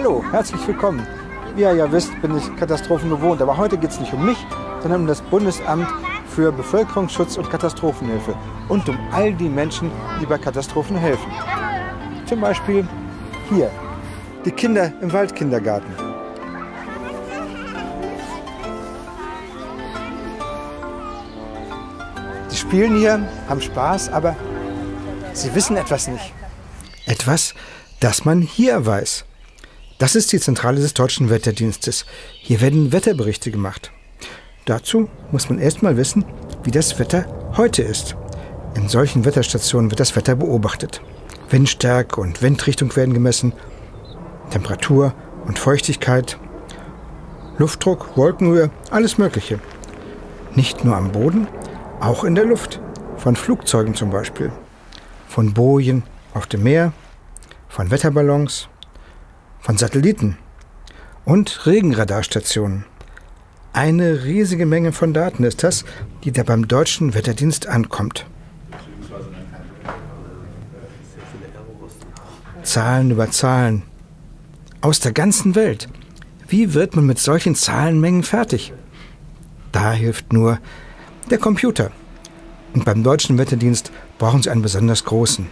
Hallo, herzlich willkommen. Wie ihr ja wisst, bin ich Katastrophen gewohnt. Aber heute geht es nicht um mich, sondern um das Bundesamt für Bevölkerungsschutz und Katastrophenhilfe und um all die Menschen, die bei Katastrophen helfen. Zum Beispiel hier, die Kinder im Waldkindergarten. Die spielen hier, haben Spaß, aber sie wissen etwas nicht. Etwas, das man hier weiß. Das ist die Zentrale des Deutschen Wetterdienstes. Hier werden Wetterberichte gemacht. Dazu muss man erstmal wissen, wie das Wetter heute ist. In solchen Wetterstationen wird das Wetter beobachtet. Windstärke und Windrichtung werden gemessen, Temperatur und Feuchtigkeit, Luftdruck, Wolkenhöhe, alles Mögliche. Nicht nur am Boden, auch in der Luft. Von Flugzeugen zum Beispiel. Von Bojen auf dem Meer, von Wetterballons, von Satelliten und Regenradarstationen. Eine riesige Menge von Daten ist das, die da beim deutschen Wetterdienst ankommt. Zahlen über Zahlen. Aus der ganzen Welt. Wie wird man mit solchen Zahlenmengen fertig? Da hilft nur der Computer. Und beim deutschen Wetterdienst brauchen Sie einen besonders großen.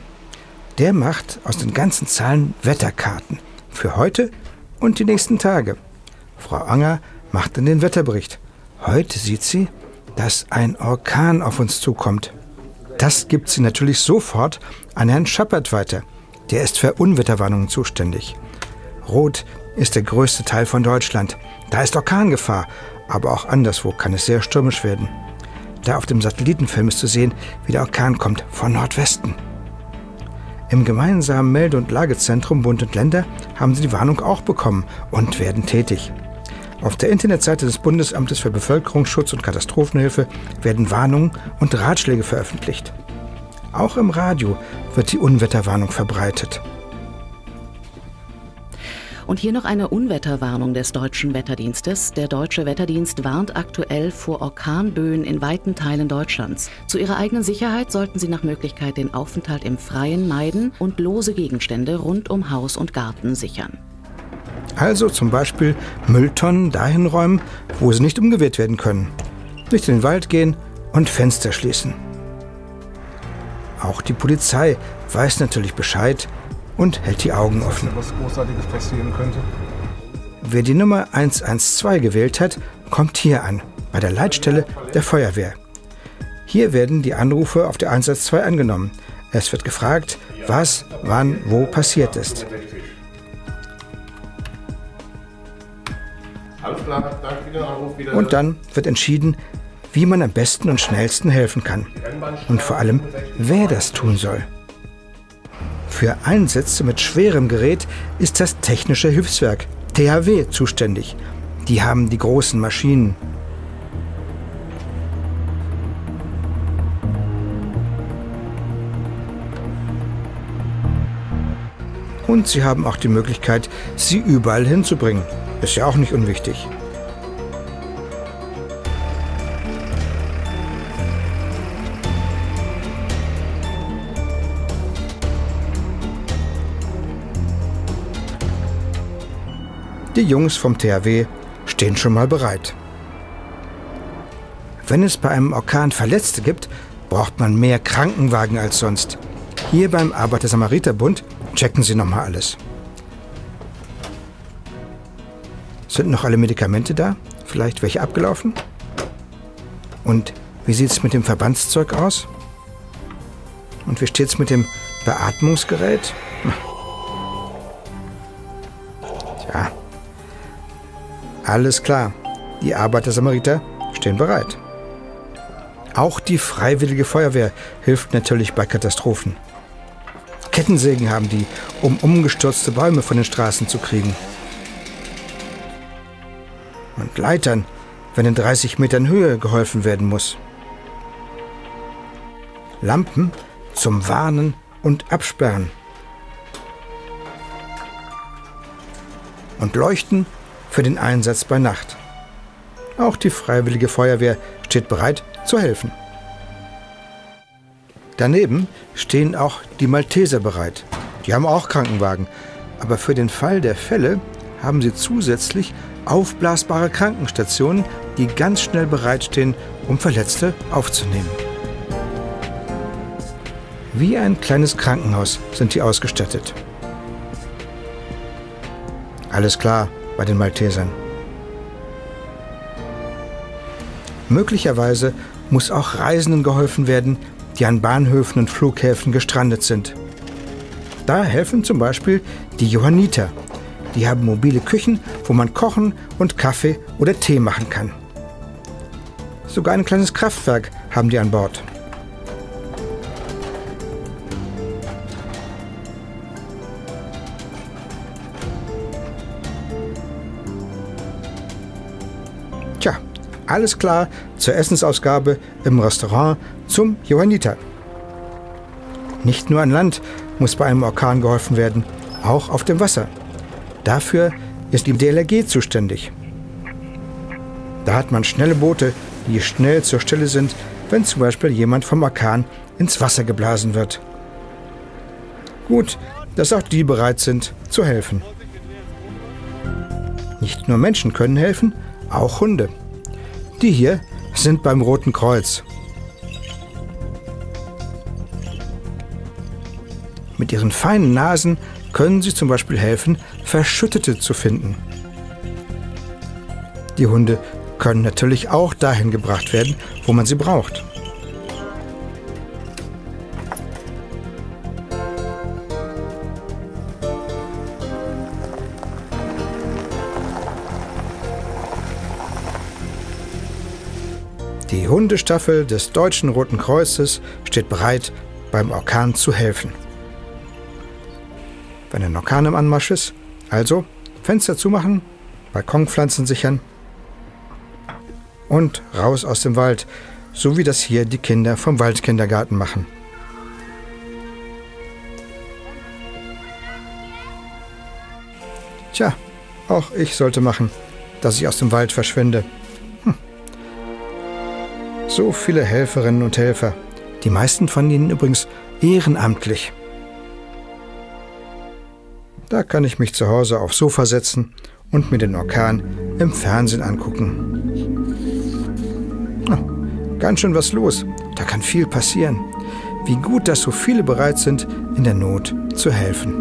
Der macht aus den ganzen Zahlen Wetterkarten für heute und die nächsten Tage. Frau Anger macht dann den Wetterbericht. Heute sieht sie, dass ein Orkan auf uns zukommt. Das gibt sie natürlich sofort an Herrn Schappert weiter. Der ist für Unwetterwarnungen zuständig. Rot ist der größte Teil von Deutschland. Da ist Orkangefahr, aber auch anderswo kann es sehr stürmisch werden. Da auf dem Satellitenfilm ist zu sehen, wie der Orkan kommt von Nordwesten. Im gemeinsamen Melde- und Lagezentrum Bund und Länder haben sie die Warnung auch bekommen und werden tätig. Auf der Internetseite des Bundesamtes für Bevölkerungsschutz und Katastrophenhilfe werden Warnungen und Ratschläge veröffentlicht. Auch im Radio wird die Unwetterwarnung verbreitet. Und hier noch eine Unwetterwarnung des deutschen Wetterdienstes. Der deutsche Wetterdienst warnt aktuell vor Orkanböen in weiten Teilen Deutschlands. Zu ihrer eigenen Sicherheit sollten sie nach Möglichkeit den Aufenthalt im Freien meiden und lose Gegenstände rund um Haus und Garten sichern. Also zum Beispiel Mülltonnen dahin räumen, wo sie nicht umgewehrt werden können. Durch den Wald gehen und Fenster schließen. Auch die Polizei weiß natürlich Bescheid und hält die Augen offen. Was Großartiges passieren könnte. Wer die Nummer 112 gewählt hat, kommt hier an, bei der Leitstelle der Feuerwehr. Hier werden die Anrufe auf der 112 angenommen. Es wird gefragt, was, wann, wo passiert ist. Und dann wird entschieden, wie man am besten und schnellsten helfen kann. Und vor allem, wer das tun soll. Für Einsätze mit schwerem Gerät ist das Technische Hilfswerk, THW, zuständig. Die haben die großen Maschinen. Und sie haben auch die Möglichkeit, sie überall hinzubringen. Ist ja auch nicht unwichtig. Die Jungs vom THW stehen schon mal bereit. Wenn es bei einem Orkan Verletzte gibt, braucht man mehr Krankenwagen als sonst. Hier beim Arbeiter-Samariter-Bund checken sie nochmal alles. Sind noch alle Medikamente da? Vielleicht welche abgelaufen? Und wie sieht es mit dem Verbandszeug aus? Und wie steht es mit dem Beatmungsgerät? Alles klar. Die Arbeiter-Samariter stehen bereit. Auch die Freiwillige Feuerwehr hilft natürlich bei Katastrophen. Kettensägen haben die, um umgestürzte Bäume von den Straßen zu kriegen. Und Leitern, wenn in 30 Metern Höhe geholfen werden muss. Lampen zum Warnen und Absperren. Und Leuchten für den Einsatz bei Nacht. Auch die Freiwillige Feuerwehr steht bereit zu helfen. Daneben stehen auch die Malteser bereit. Die haben auch Krankenwagen. Aber für den Fall der Fälle haben sie zusätzlich aufblasbare Krankenstationen, die ganz schnell bereitstehen, um Verletzte aufzunehmen. Wie ein kleines Krankenhaus sind die ausgestattet. Alles klar bei den Maltesern. Möglicherweise muss auch Reisenden geholfen werden, die an Bahnhöfen und Flughäfen gestrandet sind. Da helfen zum Beispiel die Johanniter. Die haben mobile Küchen, wo man kochen und Kaffee oder Tee machen kann. Sogar ein kleines Kraftwerk haben die an Bord. Alles klar zur Essensausgabe im Restaurant zum Johanniter. Nicht nur an Land muss bei einem Orkan geholfen werden, auch auf dem Wasser. Dafür ist die DLRG zuständig. Da hat man schnelle Boote, die schnell zur Stelle sind, wenn zum Beispiel jemand vom Orkan ins Wasser geblasen wird. Gut, dass auch die bereit sind zu helfen. Nicht nur Menschen können helfen, auch Hunde. Die hier sind beim Roten Kreuz. Mit ihren feinen Nasen können sie zum Beispiel helfen, Verschüttete zu finden. Die Hunde können natürlich auch dahin gebracht werden, wo man sie braucht. Die Hundestaffel des Deutschen Roten Kreuzes steht bereit, beim Orkan zu helfen. Wenn ein Orkan im Anmarsch ist, also Fenster zumachen, Balkonpflanzen sichern und raus aus dem Wald, so wie das hier die Kinder vom Waldkindergarten machen. Tja, auch ich sollte machen, dass ich aus dem Wald verschwinde. So viele Helferinnen und Helfer, die meisten von ihnen übrigens ehrenamtlich. Da kann ich mich zu Hause aufs Sofa setzen und mir den Orkan im Fernsehen angucken. Oh, ganz schön was los. Da kann viel passieren. Wie gut, dass so viele bereit sind, in der Not zu helfen.